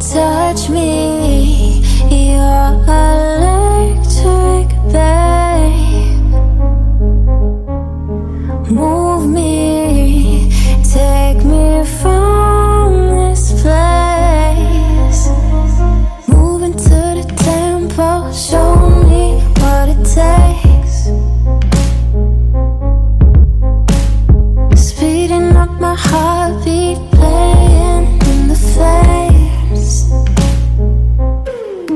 touch me. You're electric, babe. Move